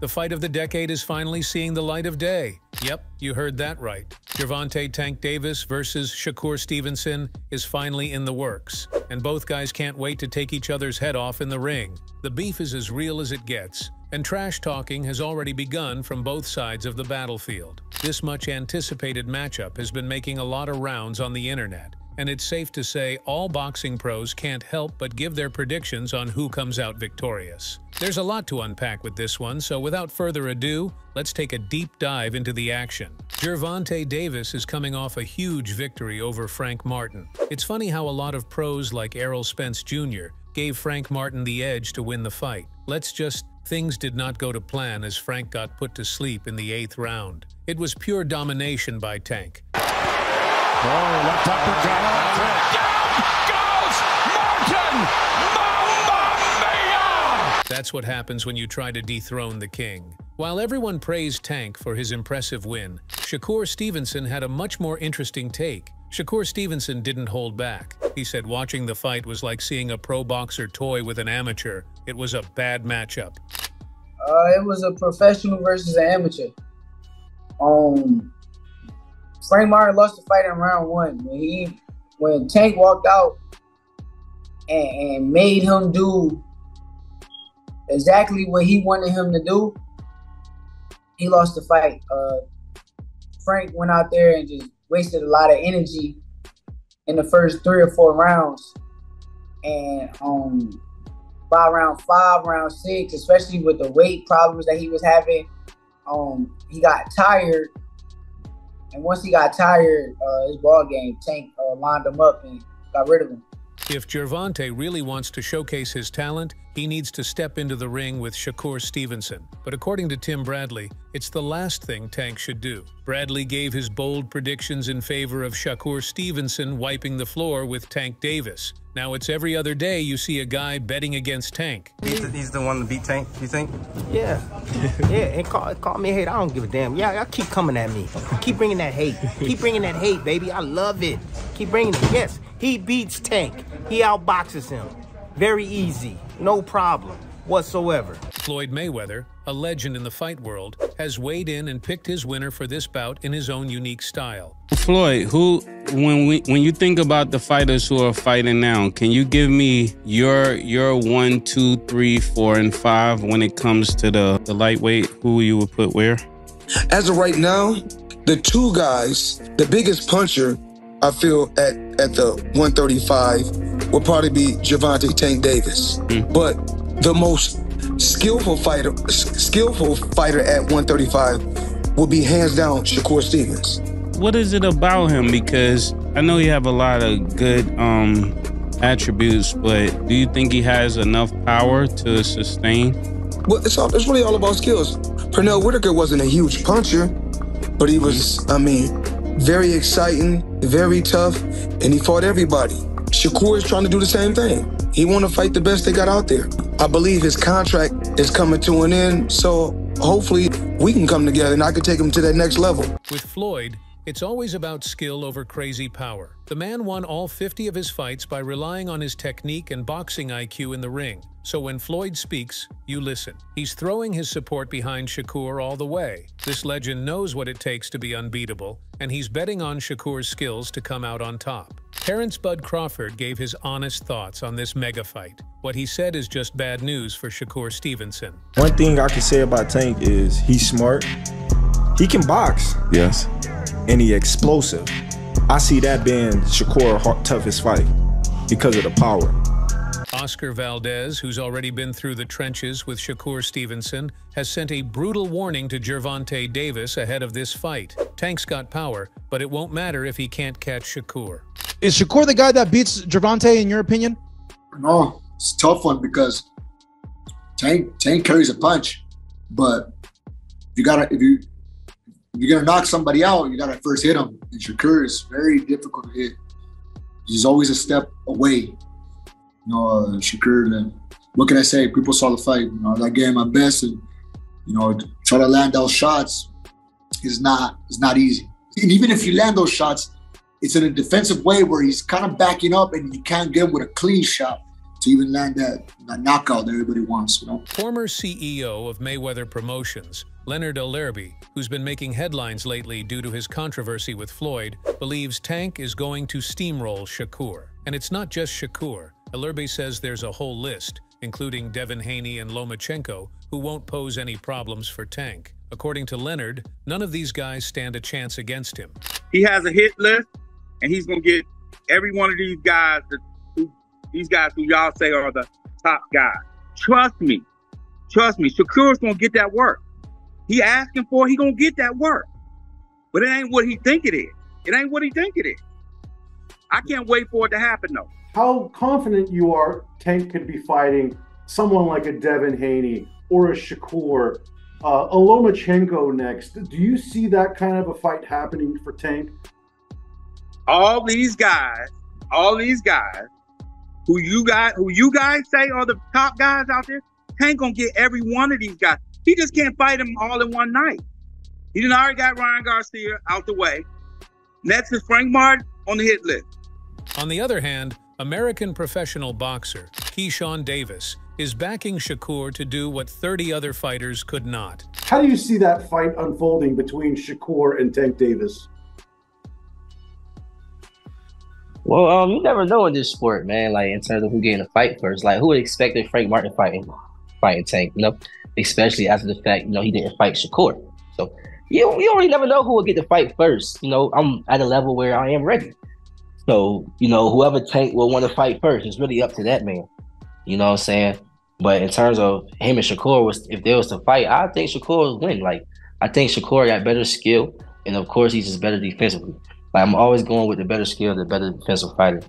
The fight of the decade is finally seeing the light of day. Yep, you heard that right. Gervonta Tank Davis versus Shakur Stevenson is finally in the works, and both guys can't wait to take each other's head off in the ring. The beef is as real as it gets, and trash talking has already begun from both sides of the battlefield. This much anticipated matchup has been making a lot of rounds on the internet, and it's safe to say all boxing pros can't help but give their predictions on who comes out victorious. There's a lot to unpack with this one, so without further ado, let's take a deep dive into the action. Gervonta Davis is coming off a huge victory over Frank Martin. It's funny how a lot of pros like Errol Spence Jr. gave Frank Martin the edge to win the fight. Let's just Things did not go to plan as Frank got put to sleep in the eighth round. It was pure domination by Tank. Oh, left uppercut. Down goes Martin! Mamma mia! That's what happens when you try to dethrone the king. While everyone praised Tank for his impressive win, Shakur Stevenson had a much more interesting take. Shakur Stevenson didn't hold back. He said watching the fight was like seeing a pro boxer toy with an amateur. It was a bad matchup. Uh, it was a professional versus an amateur. Um, Frank Martin lost the fight in round one when he when Tank walked out and, and made him do exactly what he wanted him to do. He lost the fight. Uh, Frank went out there and just wasted a lot of energy in the first three or four rounds, and um, by round five, round six, especially with the weight problems that he was having, um, he got tired and once he got tired, uh, his ball game, Tank uh, lined him up and got rid of him. If Gervonta really wants to showcase his talent, he needs to step into the ring with Shakur Stevenson. But according to Tim Bradley, it's the last thing Tank should do. Bradley gave his bold predictions in favor of Shakur Stevenson wiping the floor with Tank Davis. Now it's every other day you see a guy betting against Tank. He's the, he's the one to beat Tank, you think? Yeah. yeah, and call, call me a hate. I don't give a damn. Yeah, y'all keep coming at me. Keep bringing that hate. Keep bringing that hate, baby. I love it. Keep bringing it. Yes, he beats Tank. He outboxes him. Very easy. No problem whatsoever. Floyd Mayweather, a legend in the fight world, has weighed in and picked his winner for this bout in his own unique style. Floyd, who when we when you think about the fighters who are fighting now, can you give me your your one, two, three, four, and five when it comes to the, the lightweight? Who you would put where? As of right now, the two guys, the biggest puncher, I feel at at the 135 will probably be Gervonta Tank Davis. Mm. But the most skillful fighter, skillful fighter at 135 will be hands down Shakur Stevens. What is it about him? Because I know you have a lot of good um, attributes, but do you think he has enough power to sustain? Well, it's all, it's really all about skills. Pernell Whitaker wasn't a huge puncher, but he was, I mean, very exciting, very tough, and he fought everybody. Shakur is trying to do the same thing. He want to fight the best they got out there. I believe his contract is coming to an end, so hopefully we can come together and I can take him to that next level. With Floyd, it's always about skill over crazy power. The man won all 50 of his fights by relying on his technique and boxing IQ in the ring. So when Floyd speaks, you listen. He's throwing his support behind Shakur all the way. This legend knows what it takes to be unbeatable, and he's betting on Shakur's skills to come out on top. Terence Bud Crawford gave his honest thoughts on this mega fight. What he said is just bad news for Shakur Stevenson. One thing I can say about Tank is he's smart. He can box. Yes and he explosive. I see that being Shakur toughest fight because of the power. Oscar Valdez, who's already been through the trenches with Shakur Stevenson, has sent a brutal warning to Gervonta Davis ahead of this fight. Tank's got power, but it won't matter if he can't catch Shakur. Is Shakur the guy that beats Gervonta, in your opinion? No, it's a tough one because Tank Tank carries a punch, but you gotta if you if you're gonna knock somebody out, you gotta first hit him. And Shakur is very difficult to hit. He's always a step away. You know, uh, Shakur. And what can I say? People saw the fight. You know, I gave my best, and you know, try to land those shots is not is not easy. And even if you land those shots, it's in a defensive way where he's kind of backing up, and you can't get him with a clean shot. To even land that, that knockout that everybody wants. You know. Former CEO of Mayweather Promotions, Leonard Ellerbe, who's been making headlines lately due to his controversy with Floyd, believes Tank is going to steamroll Shakur. And it's not just Shakur. Ellerbe says there's a whole list, including Devin Haney and Lomachenko, who won't pose any problems for Tank. According to Leonard, none of these guys stand a chance against him. He has a hit list, and he's going to get every one of these guys, who, these guys who y'all say are the top guys. Trust me. Trust me. Shakur's going to get that work. He asking for it, he going to get that work. But it ain't what he think it is. It ain't what he think it is. I can't wait for it to happen, though. How confident you are Tank could be fighting someone like a Devin Haney or a Shakur uh, a Lomachenko next. Do you see that kind of a fight happening for Tank? All these guys, all these guys, who you guys, who you guys say are the top guys out there, Tank gonna get every one of these guys. He just can't fight them all in one night. He done already got Ryan Garcia out the way. Next is Frank Martin on the hit list. On the other hand, American professional boxer Keyshawn Davis is backing Shakur to do what 30 other fighters could not. How do you see that fight unfolding between Shakur and Tank Davis? Well, um, you never know in this sport, man. Like in terms of who getting a fight first. Like who would expect Frank Martin fighting fighting Tank, you know? Especially after the fact, you know, he didn't fight Shakur. So you you already never know who will get the fight first. You know, I'm at a level where I am ready. So, you know, whoever Tank will want to fight first, it's really up to that man. You know what I'm saying? But in terms of him and Shakur, was if there was to fight, I think Shakur would win. Like I think Shakur got better skill, and of course he's just better defensively. I'm always going with the better skill, the better defensive fighter.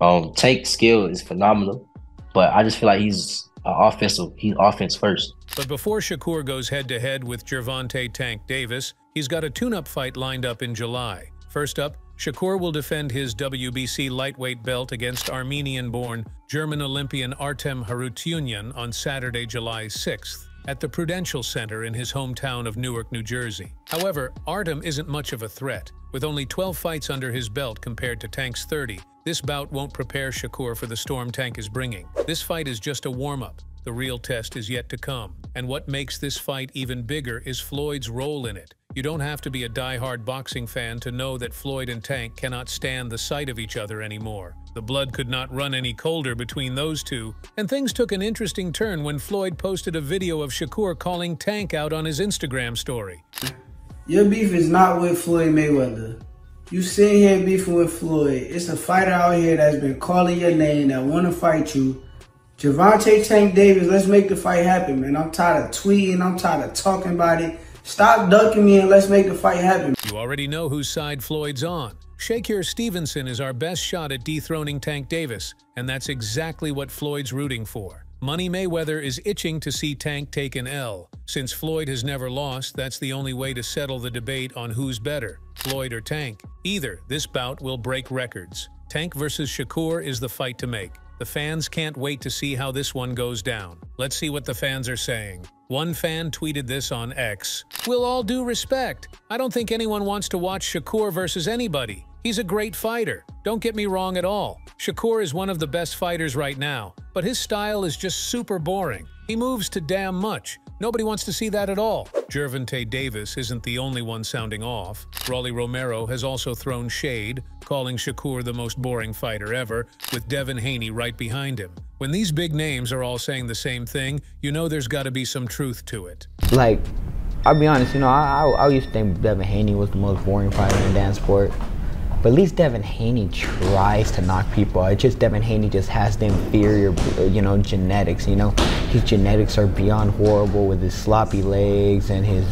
Um, Tank skill is phenomenal, but I just feel like he's uh, offensive. He's offense first. But before Shakur goes head to head with Gervonta Tank Davis, he's got a tune-up fight lined up in July. First up, Shakur will defend his WBC lightweight belt against Armenian-born German Olympian Artem Harutyunyan on Saturday, July 6th at the Prudential Center in his hometown of Newark, New Jersey. However, Artem isn't much of a threat. With only 12 fights under his belt compared to Tank's 30, this bout won't prepare Shakur for the storm Tank is bringing. This fight is just a warm-up. The real test is yet to come. And what makes this fight even bigger is Floyd's role in it. You don't have to be a die-hard boxing fan to know that Floyd and Tank cannot stand the sight of each other anymore. The blood could not run any colder between those two, and things took an interesting turn when Floyd posted a video of Shakur calling Tank out on his Instagram story. Your beef is not with Floyd Mayweather. You sitting here beefing with Floyd. It's a fighter out here that's been calling your name that want to fight you. Gervonta Tank Davis, let's make the fight happen, man. I'm tired of tweeting. I'm tired of talking about it. Stop ducking me and let's make the fight happen. You already know whose side Floyd's on. Shakur Stevenson is our best shot at dethroning Tank Davis, and that's exactly what Floyd's rooting for. Money Mayweather is itching to see Tank take an L. Since Floyd has never lost, that's the only way to settle the debate on who's better, Floyd or Tank. Either, this bout will break records. Tank versus Shakur is the fight to make. The fans can't wait to see how this one goes down. Let's see what the fans are saying. One fan tweeted this on X. With all due respect, I don't think anyone wants to watch Shakur versus anybody. He's a great fighter. Don't get me wrong at all. Shakur is one of the best fighters right now, but his style is just super boring. He moves to damn much. Nobody wants to see that at all. Gervonta Davis isn't the only one sounding off. Rolly Romero has also thrown shade, calling Shakur the most boring fighter ever, with Devin Haney right behind him. When these big names are all saying the same thing, you know there's got to be some truth to it. Like, I'll be honest, you know, I, I, I used to think Devin Haney was the most boring fighter in dance sport. But at least Devin Haney tries to knock people out. It's just Devin Haney just has the inferior, you know, genetics. You know, his genetics are beyond horrible with his sloppy legs and his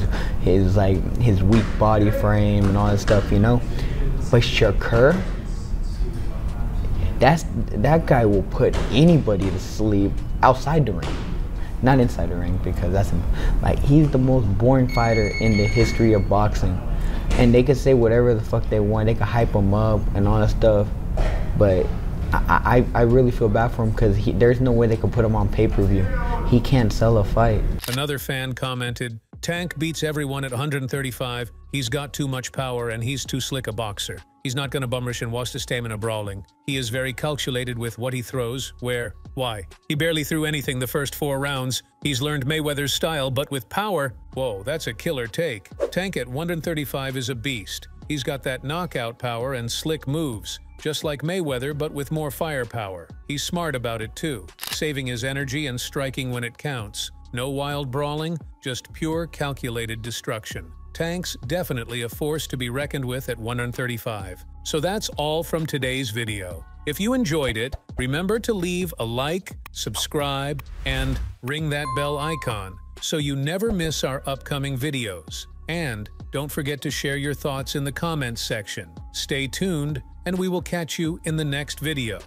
his like his weak body frame and all that stuff. You know, but Shakur, that's that guy will put anybody to sleep outside the ring, not inside the ring because that's like he's the most boring fighter in the history of boxing and they could say whatever the fuck they want. They could hype him up and all that stuff, but I, I, I really feel bad for him because there's no way they could put him on pay per view. He can't sell a fight. Another fan commented, Tank beats everyone at 135. He's got too much power and he's too slick a boxer. He's not going to bum rush and was to stamina brawling. He is very calculated with what he throws, where, why. He barely threw anything the first four rounds. He's learned Mayweather's style, but with power, whoa, that's a killer take. Tank at 135 is a beast. He's got that knockout power and slick moves, just like Mayweather but with more firepower. He's smart about it too, saving his energy and striking when it counts. No wild brawling, just pure calculated destruction. Tank's definitely a force to be reckoned with at 135. So that's all from today's video. If you enjoyed it, remember to leave a like, subscribe, and ring that bell icon so you never miss our upcoming videos. And don't forget to share your thoughts in the comments section. Stay tuned, and we will catch you in the next video.